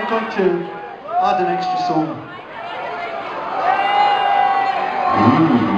I'm going to add an extra song. Ooh.